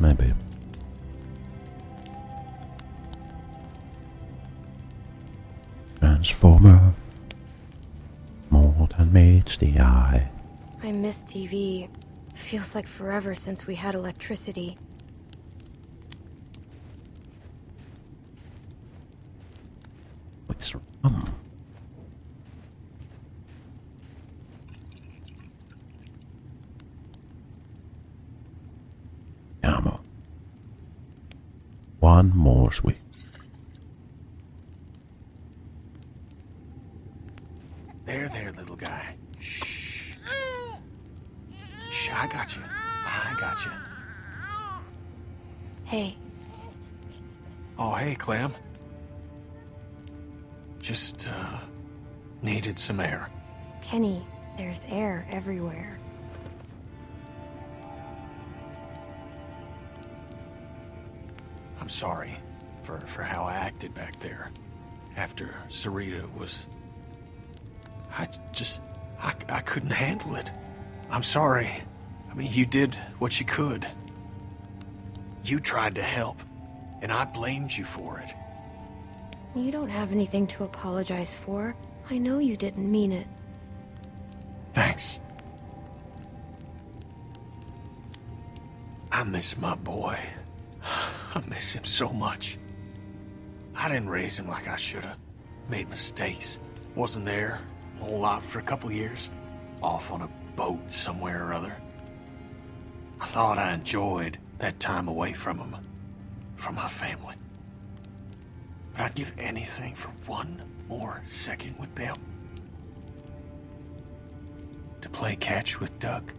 maybe. Transformer. More than meets the eye. I miss TV. Feels like forever since we had electricity. It's rum. Ammo. One more I'm sorry for, for how I acted back there. After Sarita was. I just. I, I couldn't handle it. I'm sorry. I mean, you did what you could. You tried to help, and I blamed you for it. You don't have anything to apologize for. I know you didn't mean it. Thanks. I miss my boy. I miss him so much. I didn't raise him like I should have. Made mistakes. Wasn't there a whole lot for a couple years. Off on a boat somewhere or other. I thought I enjoyed that time away from him. From my family. But I'd give anything for one more second with them. To play catch with Duck.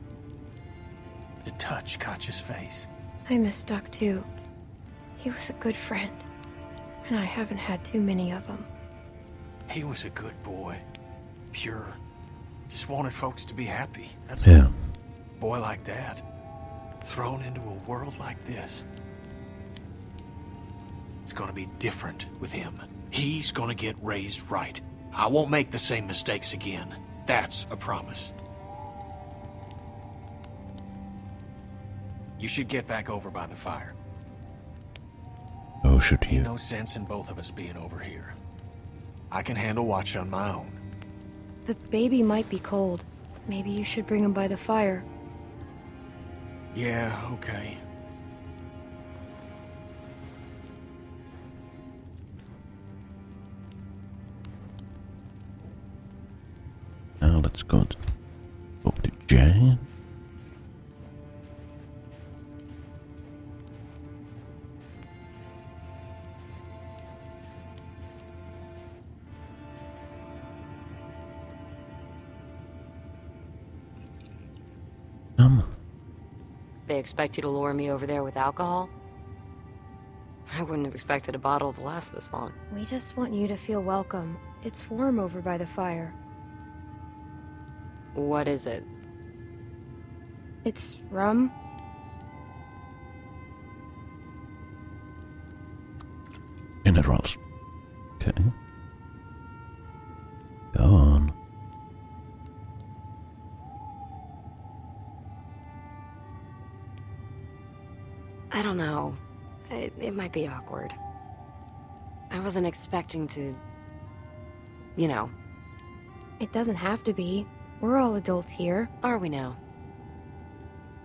To touch Katjaa's face. I miss Duck too. He was a good friend. And I haven't had too many of them. He was a good boy. Pure. Just wanted folks to be happy. That's Yeah. a boy like that. Thrown into a world like this. It's gonna be different with him. He's gonna get raised right. I won't make the same mistakes again. That's a promise. You should get back over by the fire. Oh, should Ain't you? no sense in both of us being over here. I can handle watch on my own. The baby might be cold. Maybe you should bring him by the fire. Yeah, okay. Now let's go to, talk to Jane. Expect you to lure me over there with alcohol? I wouldn't have expected a bottle to last this long. We just want you to feel welcome. It's warm over by the fire. What is it? It's rum. minerals. I don't know. It, it might be awkward. I wasn't expecting to. You know, It doesn't have to be. We're all adults here. are we now?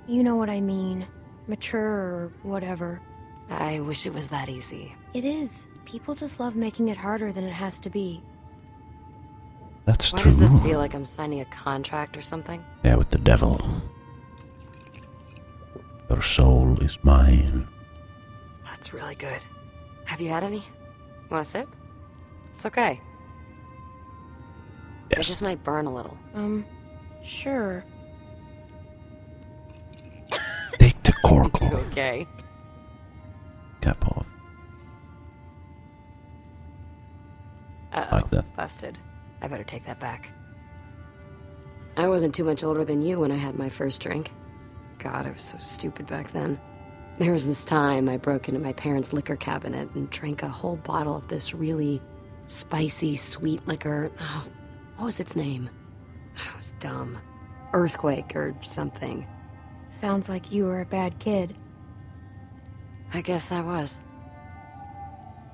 You know what I mean. Mature or whatever. I wish it was that easy. It is. People just love making it harder than it has to be. That's Why true. does this feel like I'm signing a contract or something? Yeah, with the devil. Your soul is mine. That's really good. Have you had any? Want a sip? It's okay. It just might burn a little. Um, sure. Take the cork off. okay? Cap off. Uh-oh. Like that. Busted. I better take that back. I wasn't too much older than you when I had my first drink. God, I was so stupid back then. There was this time I broke into my parents' liquor cabinet and drank a whole bottle of this really spicy, sweet liquor. Oh, what was its name? I was dumb. Earthquake or something. Sounds like you were a bad kid. I guess I was.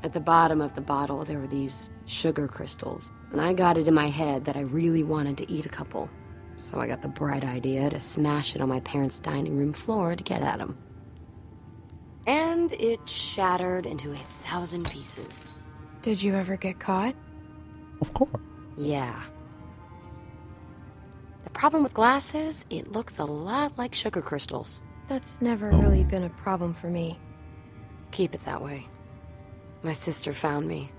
At the bottom of the bottle, there were these sugar crystals, and I got it in my head that I really wanted to eat a couple. So I got the bright idea to smash it on my parents' dining room floor to get at them. And it shattered into a thousand pieces. Did you ever get caught? Of course. Yeah. The problem with glass is, it looks a lot like sugar crystals. That's never Oh. really been a problem for me. Keep it that way. My sister found me,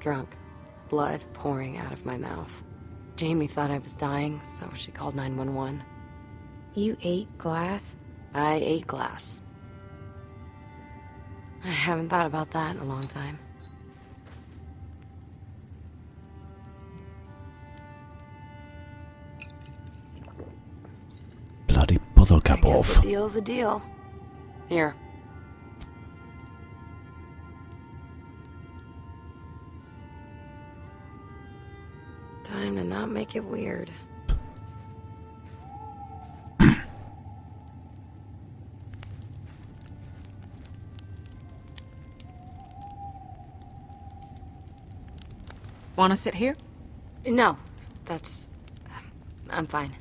drunk, blood pouring out of my mouth. Jamie thought I was dying, so she called 911. You ate glass? I ate glass. I haven't thought about that in a long time. Bloody bottle I cap guess off. a deal's a deal. Here. Time to not make it weird. Want to sit here? No, that's. I'm fine.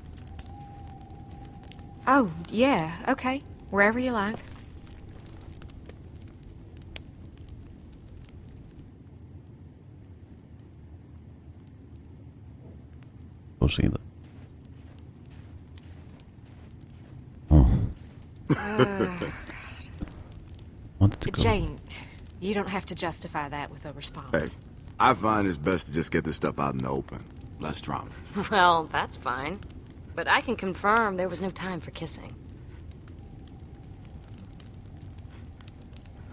Oh, yeah, okay. Wherever you like. Go see that. Oh. Wanted to go. Jane, you don't have to justify that with a response. Hey, I find it's best to just get this stuff out in the open. Less drama. Well, that's fine. But I can confirm there was no time for kissing.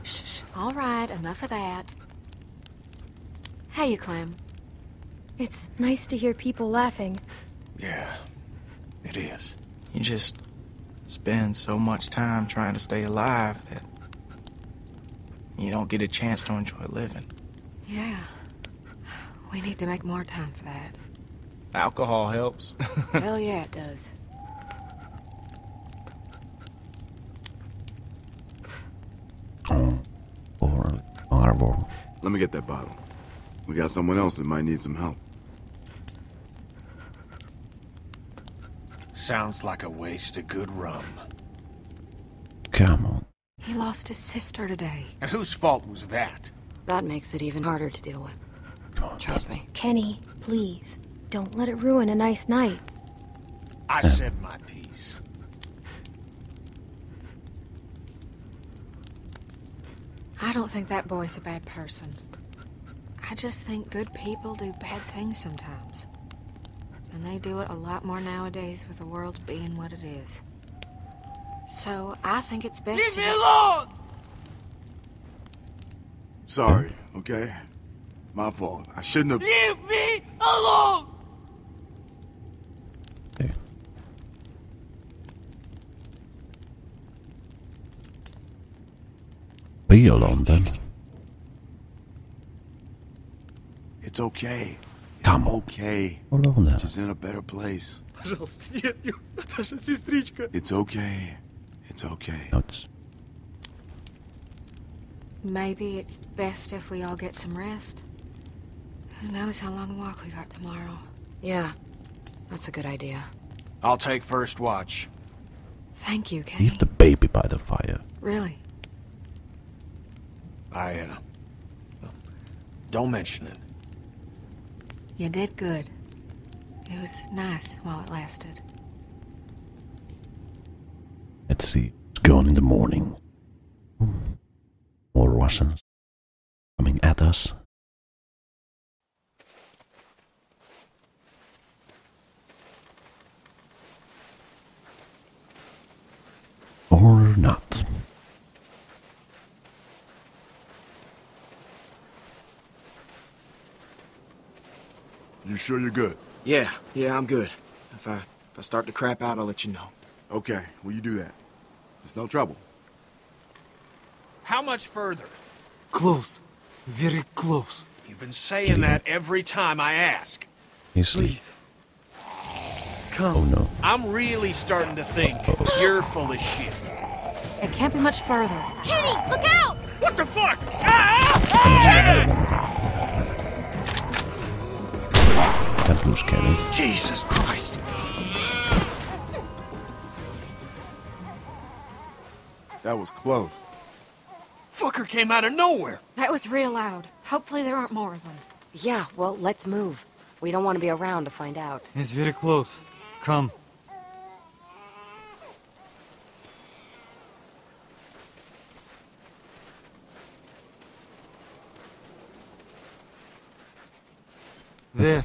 Shh, shh. All right, enough of that. Hey, you, Clem. It's nice to hear people laughing. Yeah, it is. You just spend so much time trying to stay alive that you don't get a chance to enjoy living. Yeah. We need to make more time for that. Alcohol helps. Hell yeah, it does. Oh. Or Arvo. Let me get that bottle. We got someone else that might need some help. Sounds like a waste of good rum. Come on. He lost his sister today. And whose fault was that? That makes it even harder to deal with. God. Trust me. Kenny, please, don't let it ruin a nice night. I said my piece. I don't think that boy's a bad person. I just think good people do bad things sometimes. And they do it a lot more nowadays with the world being what it is. So I think it's best Leave to alone. Sorry, okay? My fault. I shouldn't have. Leave me alone. Hey. Be alone then. It's okay. Come on. Okay. Alone then. She's in a better place. Пожалуйста, нет, Наташа, сестричка. It's okay. It's okay. No, it's Maybe it's best if we all get some rest. Who knows how long a walk we got tomorrow? Yeah, that's a good idea. I'll take first watch. Thank you, Kenny. leave the baby by the fire. Really? I, uh. Don't mention it. You did good. It was nice while it lasted. Let's see. It's gone in the morning. More Russians coming at us. Or not. You sure you're good? Yeah, yeah, I'm good. If I if I start to crap out, I'll let you know. Okay, will you do that? It's no trouble. How much further? Close. Very close. You've been saying that every time I ask. Easily. Come. Oh no. I'm really starting to think you're full of shit. It can't be much further. Kenny, look out! What the fuck? Ah! Can't lose Jesus Christ! That was close. Fucker came out of nowhere. That was real loud. Hopefully there aren't more of them. Yeah, well, let's move. We don't want to be around to find out. It's very close. Come. There.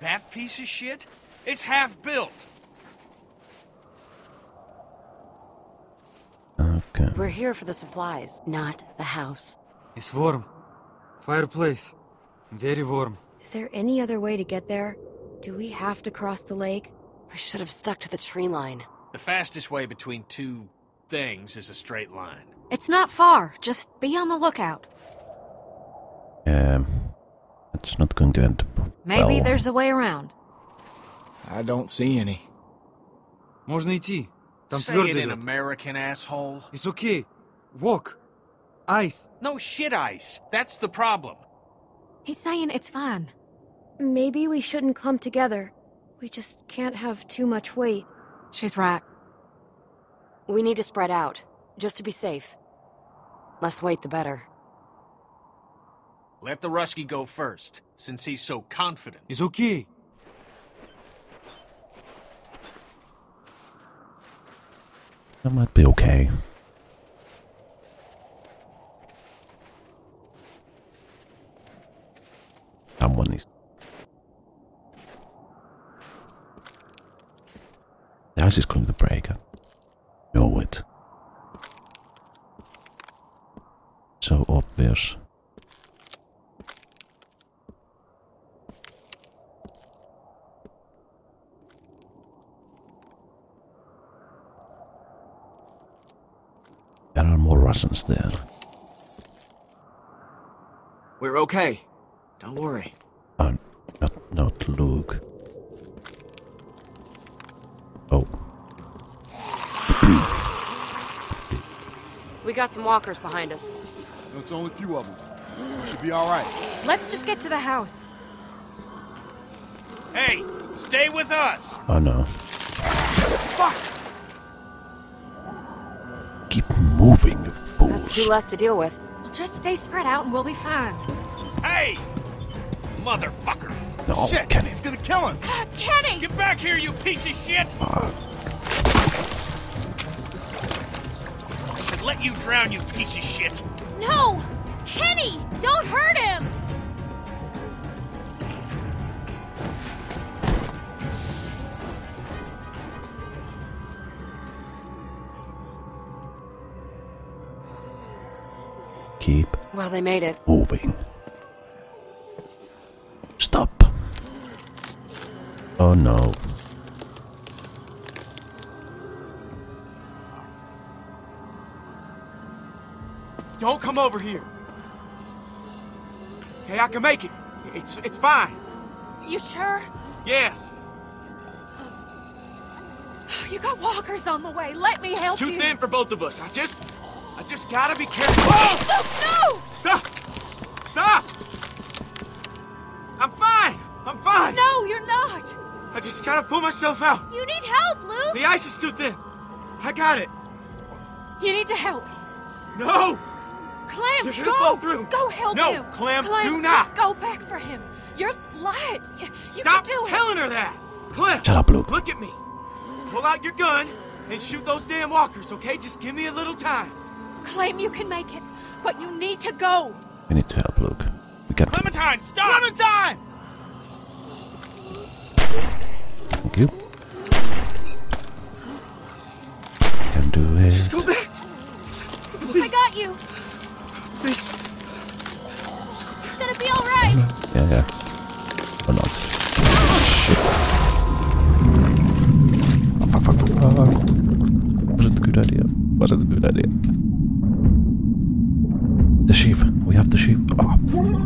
That piece of shit? It's half built. Okay. We're here for the supplies, not the house. It's warm. Fireplace. Very warm. Is there any other way to get there? Do we have to cross the lake? We should have stuck to the tree line. The fastest way between two things is a straight line. It's not far. Just be on the lookout. Um, it's not going to end. Maybe well. there's a way around. I don't see any. Можно идти. Там Say it твердый in лед. American, asshole. It's okay. Walk. Ice. No shit ice. That's the problem. He's saying it's fine. Maybe we shouldn't clump together. We just can't have too much weight. She's right. We need to spread out, just to be safe. Less weight, the better. Let the Rusky go first, since he's so confident. It's okay. That might be okay. Someone is. The ice is going to break. I know it. So obvious. There are more Russians there. We're okay. Don't worry. Oh, not, not Luke. Oh, We got some walkers behind us. That's only a few of them. Should be all right. Let's just get to the house. Hey, stay with us! oh no. Keep moving, you fools. That's two less to deal with. We'll just stay spread out and we'll be fine. Hey! Motherfucker! no, Shit, Kenny. He's gonna kill him. God, Kenny! Get back here, you piece of shit! Fuck. I should let you drown, you piece of shit! No! Kenny! Don't hurt him! Keep Well, they made it. moving. Stop. Oh no. Don't come over here. Hey, I can make it. It's it's fine. You sure? Yeah, You got walkers on the way. Let me help it's too you. thin for both of us. I just I just gotta be careful. Oh! No! Stop! Stop! I'm fine. I'm fine. No, you're not. I just gotta pull myself out. You need help, Luke. The ice is too thin. I got it. You need to help. No! Clem, You're gonna go. fall through. Go help No, him. Clem, Clem, do not. Just go back for him. You're light. You, you Stop can do telling her that. Clem, Shut up, Luke. look at me. Pull out your gun and shoot those damn walkers, okay? Just give me a little time. It. Clem you can make it, but you need to go. We need to help Luke. We got Clementine, stop! Clementine! Thank you. Can do it. Just go back. I got you. Please. It's gonna be all right. Yeah, yeah. Or not. Shit. Oh, fuck, fuck, fuck, fuck. Was it a good idea? Was it a good idea? The sheaf. We have the sheaf. Ah.